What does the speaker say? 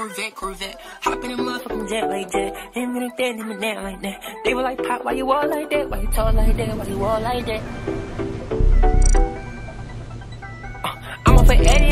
Corvette, Corvette. Hop in a motherfucking jet like that. Him like that, and that like that. They were like, Pop, why you all like that? Why you talk like that? Why you all like that? Uh, I'm off for Eddie,